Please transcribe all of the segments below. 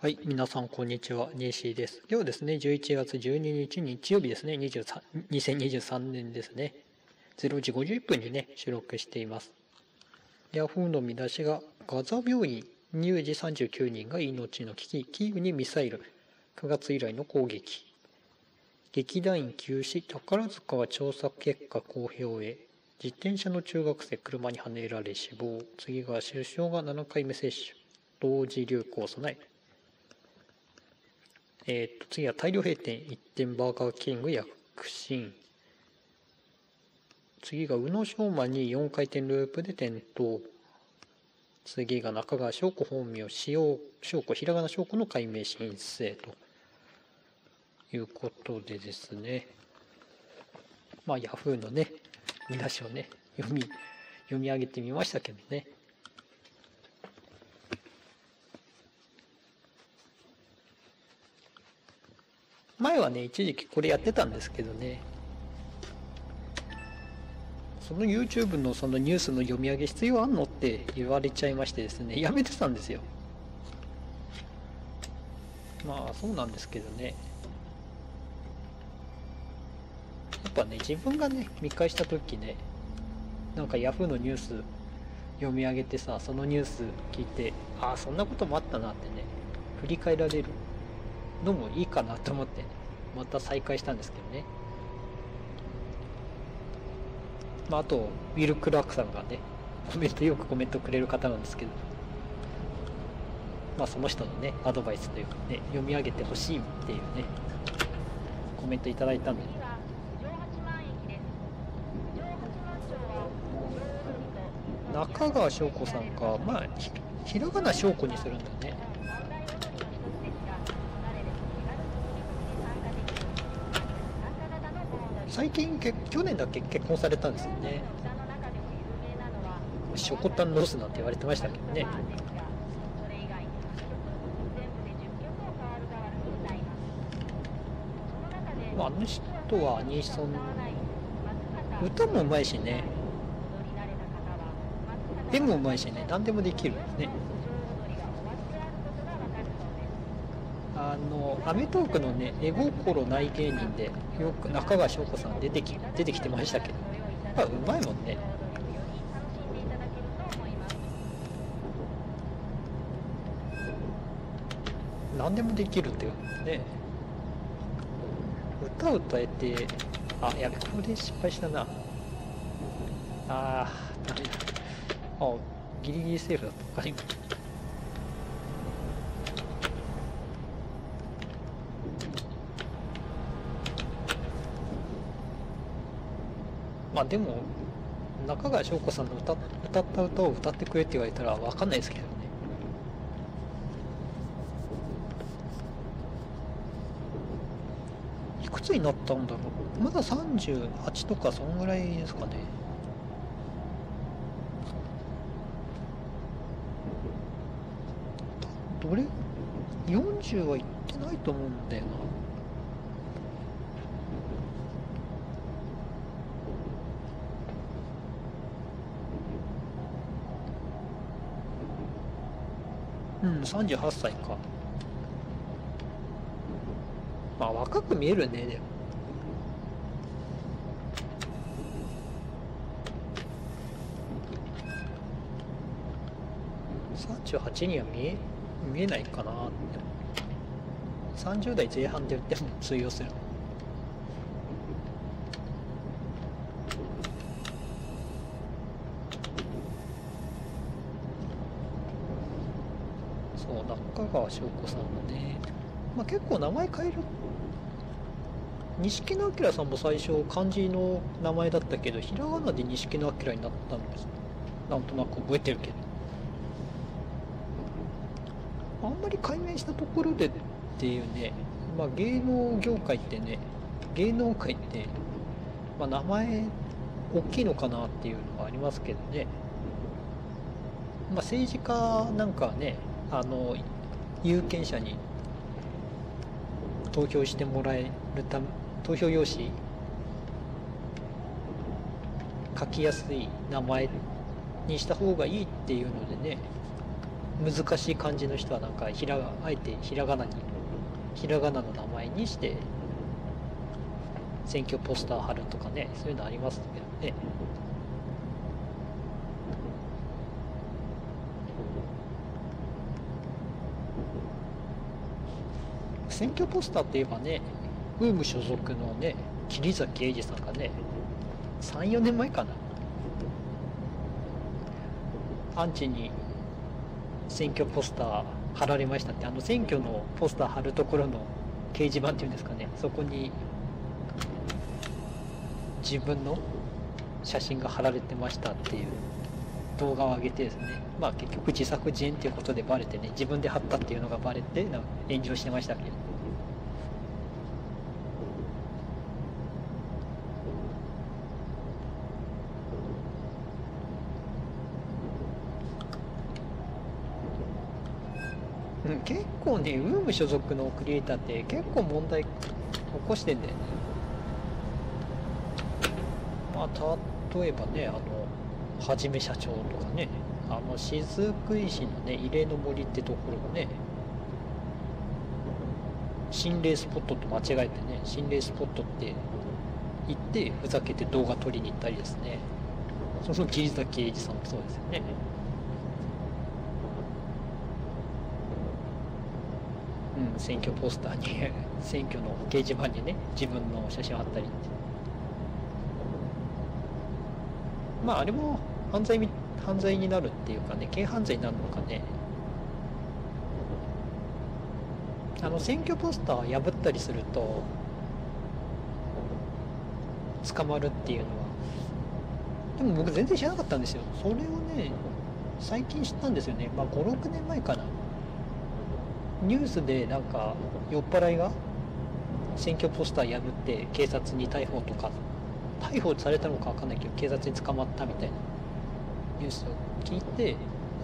はい、皆さんこんにちは、ニーシーです。今日ですね、11月12日日曜日ですね、23 2023年ですね、0時51分にね、収録しています。ヤフーの見出しが、ガザ病院、乳児39人が命の危機、キーウにミサイル、9月以来の攻撃。劇団員休止、宝塚は調査結果公表へ。自転車の中学生、車にはねられ死亡。次が首相が7回目接種。同時流行備え。えっ、と、次は大量閉店、1点バーガーキング躍進。次が宇野昌磨に4回転ループで転倒。次が中川翔子本名、塩翔子、ひらがな翔子の解明申請ということでですね。まあ、ヤフーのね、見出しをね、読み、読み上げてみましたけどね。前はね、一時期これやってたんですけどね。その YouTube のそのニュースの読み上げ必要あんのって言われちゃいましてですね、やめてたんですよ。まあそうなんですけどね。やっぱね、自分がね、見返した時ね、なんか Yahoo のニュース読み上げてさ、そのニュース聞いて、ああ、そんなこともあったなってね、振り返られるのもいいかなと思って、また再開したんですけどね。まあ、あと、ウィル・クラークさんがね、コメント、よくコメントくれる方なんですけど、まあ、その人のね、アドバイスというかね、読み上げてほしいっていうね、コメントいただいたんで、中川翔子さんか、まあ、ひらがな翔子にするんだよね。最近け去年だっけ結婚されたんですよね。ショコタンロスなんて言われてましたけどね。あ、あの人はアニソン歌もうまいしね。絵もうまいしね。何でもできるんですねあの『アメトーーク』のね絵心ない芸人でよく中川翔子さん出てき出てきてましたけどやっぱうまいもんね。何でもできるっていうね。歌歌えてあやべこれ失敗したな。あーダメだ。あギリギリセーフだった。まあでも中川翔子さんの歌歌った歌を歌ってくれって言われたら分かんないですけどね。いくつになったんだろう？まだ38とかそんぐらいですかね。どれ？40はいってないと思うんだよな。うん。38歳か。まあ若く見えるねでも。38には見え見えないかな30代前半で言っても通用する。そう中川翔子さんのね、まあ、結構名前変える。錦野明さんも最初漢字の名前だったけどひらがなで錦野明になったんです。なんとなく覚えてるけど。あんまり解明したところでっていうね、まあ、芸能業界ってね。芸能界って、まあ、名前大きいのかなっていうのはありますけどね、まあ、政治家なんかはねあの有権者に投票してもらえるため投票用紙書きやすい名前にした方がいいっていうのでね難しい漢字の人はなんかひらあえてひらがなにひらがなの名前にして選挙ポスター貼るとかねそういうのありますけどね。選挙ポスターって言えばねウーム所属のね桐崎英二さんがね34年前かな。アンチに選挙ポスター貼られましたってあの選挙のポスター貼るところの掲示板っていうんですかね。そこに自分の写真が貼られてましたっていう動画を上げてですね。まあ結局自作自演っていうことでバレてね自分で貼ったっていうのがバレて炎上してましたけどうん、結構ね、ウーム所属のクリエイターって結構問題起こしてんだよね。まあ、例えばね、あの、はじめ社長とかね、あの、雫石のね、異例の森ってところをね、心霊スポットと間違えてね、心霊スポットって言って、ふざけて動画撮りに行ったりですね、その桐崎英二さんもそうですよね。うん、選挙ポスターに 選挙の掲示板にね自分の写真を貼ったり。っまああれも犯罪犯罪になるっていうかね軽犯罪になるのかね。あの選挙ポスター破ったりすると捕まるっていうのは。でも僕全然知らなかったんですよ。それをね最近知ったんですよね。まあ56年前かな。ニュースでなんか酔っ払いが選挙ポスター破って警察に逮捕とか逮捕されたのか分かんないけど警察に捕まったみたいな。ニュースを聞いて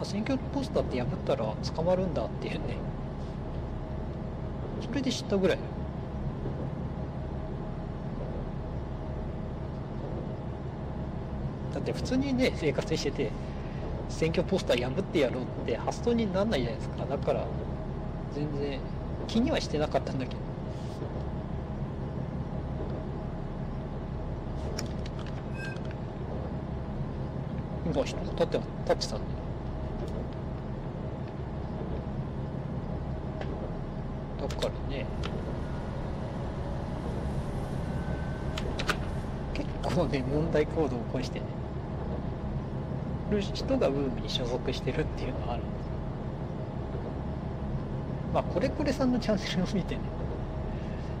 あ選挙ポスターって破ったら捕まるんだっていうね。それで知ったぐらい。だって普通にね生活してて選挙ポスター破ってやろうって発想にならないじゃないですか。だから全然気にはしてなかったんだけど。今人立って立ってたんだだからね。結構ね問題行動を起こしてね。る人がウームに所属してるっていうのはある。んですまあこれこれさんのチャンネルを見てね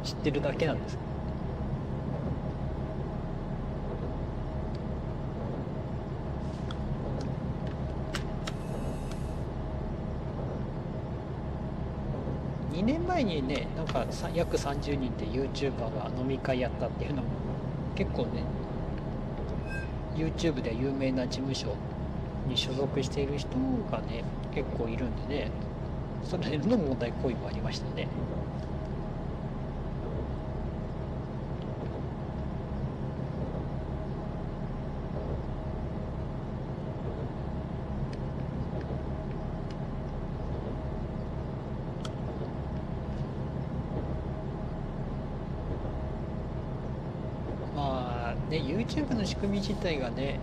知ってるだけなんです。けど2年前にねなんか約30人で YouTuber が飲み会やったっていうのも結構ね YouTube で有名な事務所に所属している人がね結構いるんでね。その辺の問題行為もありましたね。まあね YouTube の仕組み自体がね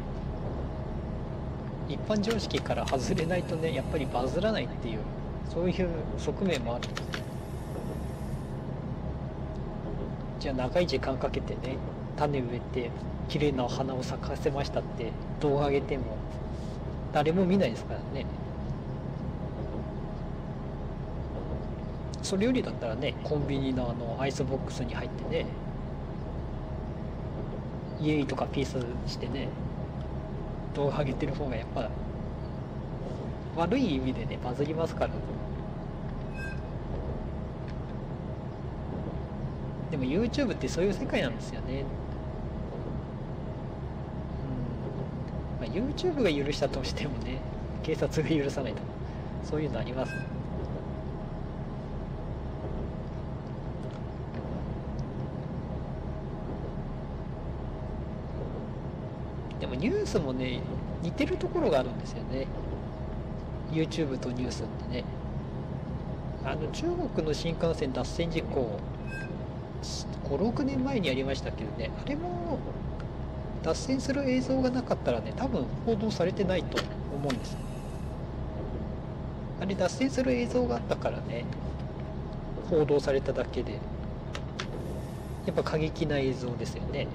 一般常識から外れないとねやっぱりバズらないっていうそういう側面もある。じゃあ長い時間かけてね種植えて綺麗なお花を咲かせましたって動画上げても誰も見ないですからね。それよりだったらねコンビニのあのアイスボックスに入ってねイエイとかピースしてね動画上げてる方がやっぱ悪い意味でねバズりますからでも YouTube ってそういう世界なんですよね。うん、まあ、YouTube が許したとしてもね警察が許さないとそういうのあります。でもニュースもね似てるところがあるんですよね。YouTube とニュースってね。あの中国の新幹線脱線事故56年前にやりましたけどね。あれも脱線する映像がなかったらね多分報道されてないと思うんです。あれ脱線する映像があったからね報道されただけでやっぱ過激な映像ですよね。だか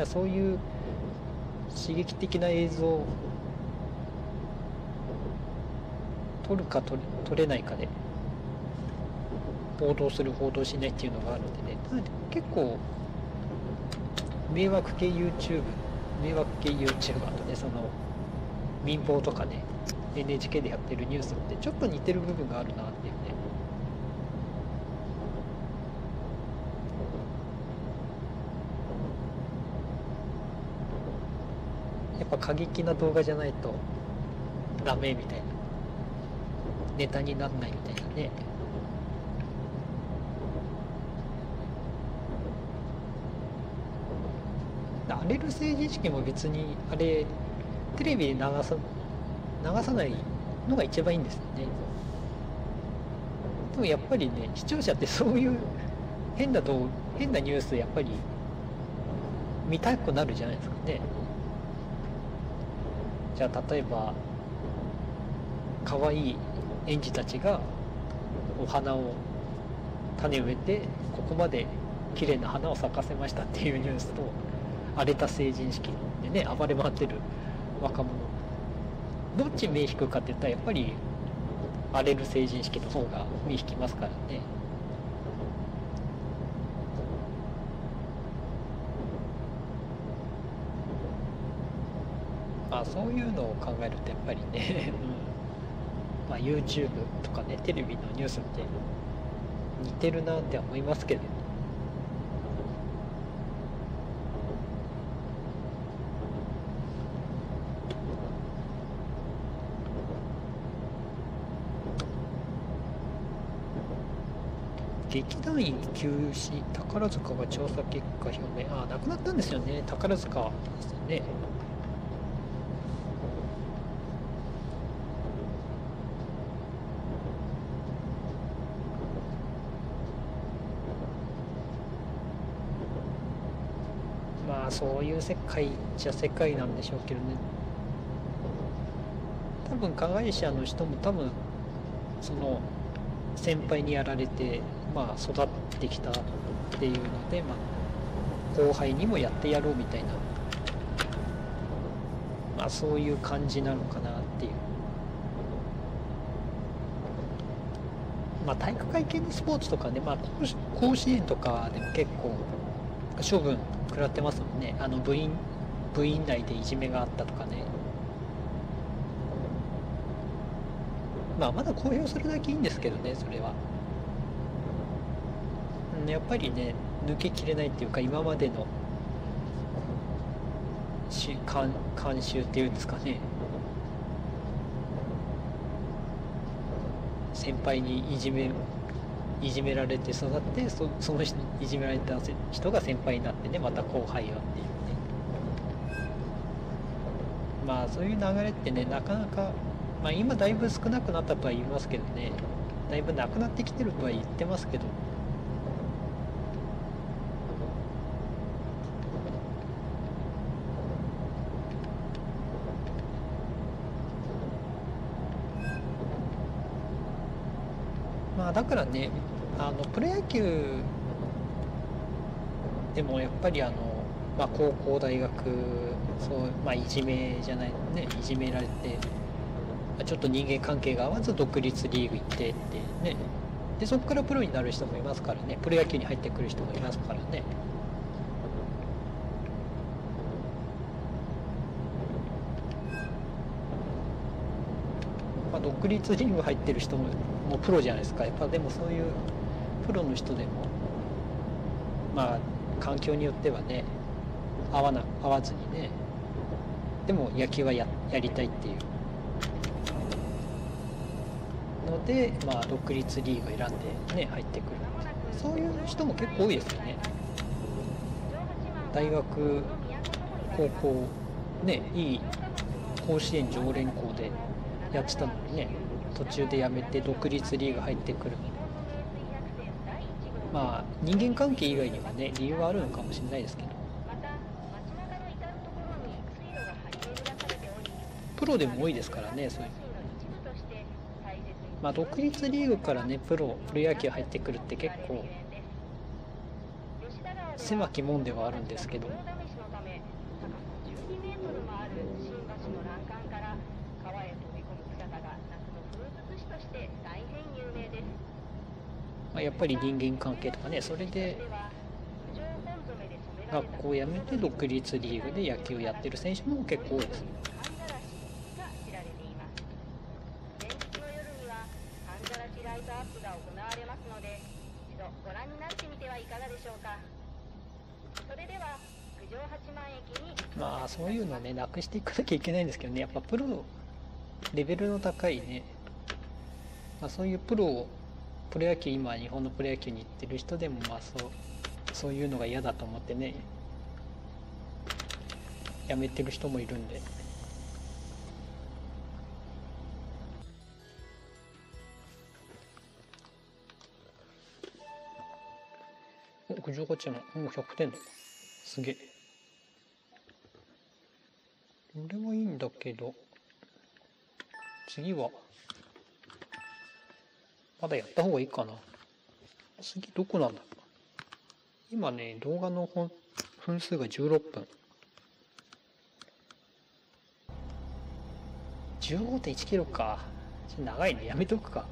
らそういう刺激的な映像を撮るか撮れ撮れないかで報道する報道しないっていうのがあるんでね。結構迷惑系 YouTube 迷惑系 YouTuber とねその民放とかね NHK でやってるニュースってちょっと似てる部分があるなっていうね。やっぱ過激な動画じゃないとダメみたいな。ネタになんないみたいなね。荒れる成人式も別にあれテレビで流さ流さないのが一番いいんですよね。でもやっぱりね視聴者ってそういう変な動変なニュースやっぱり見たくなるじゃないですかね。じゃあ例えば可愛い園児たちがお花を種植えてここまで綺麗な花を咲かせましたっていうニュースと荒れた成人式でね暴れ回ってる若者。どっち目引くかって言ったらやっぱり荒れる成人式の方が目引きますからね。まあそういうのを考えるとやっぱりね、まあ YouTube とかねテレビのニュースって似てるなって思いますけど。劇団員休止宝塚が調査結果表明。ああなくなったんですよね。宝塚ですよねまあそういう世界じゃ世界なんでしょうけどね多分加害者の人も多分その先輩にやられてまあ、育ってきたっていうので、まあ、後輩にもやってやろうみたいな、まあ、そういう感じなのかなっていう。まあ、体育会系のスポーツとかね、まあ、甲子園とかでも結構処分食らってますもんね。あの部員部員内でいじめがあったとかね。まあまだ公表するだけいいんですけどねそれは。ん。やっぱりね抜けきれないっていうか今までの慣慣習っていうんですかね。先輩にいじめいじめられて育ってそそのいじめられた人が先輩になってねまた後輩がっていうね。まあそういう流れってねなかなか、まあ、今だいぶ少なくなったとは言いますけどねだいぶなくなってきてるとは言ってますけど。まあだからねあのプロ野球でもやっぱりあの、まあ、高校大学そう、まあ、いじめじゃないねいじめられてちょっと人間関係が合わず独立リーグ行ってってねでそこからプロになる人もいますからねプロ野球に入ってくる人もいますからね。まあ、独立リーグ入ってる人ももうプロじゃないですか。やっぱでもそういうプロの人でもまあ環境によってはね合わな合わずにねでも野球はややりたいっていう。のでまあ独立リーグ選んでね入ってくる。そういう人も結構多いですよね。大学高校ねいい甲子園常連校でやってたのにね途中でやめて独立リーグ入ってくる。まあ人間関係以外にはね理由はあるのかもしれないですけど。プロでも多いですからねそういう。まあ独立リーグからねプロプロ野球入ってくるって結構狭き門ではあるんですけどまあ、やっぱり人間関係とかねそれで学校を辞めて独立リーグで野球をやってる選手も結構多いですまあそういうのねなくしていかなきゃいけないんですけどね。やっぱプロレベルの高いね、まあ、そういうプロをプロ野球今日本のプロ野球に行ってる人でもまあそうそういうのが嫌だと思ってねやめてる人もいるんで。お、58点もう100点だ。すげえ。これもいいんだけど、次は、まだやった方がいいかな。次どこなんだ？今ね、動画の分数が16分。15.1キロか。長いね。やめとくか。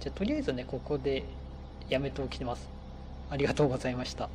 じゃ、とりあえずね、ここでやめておきます。ありがとうございました。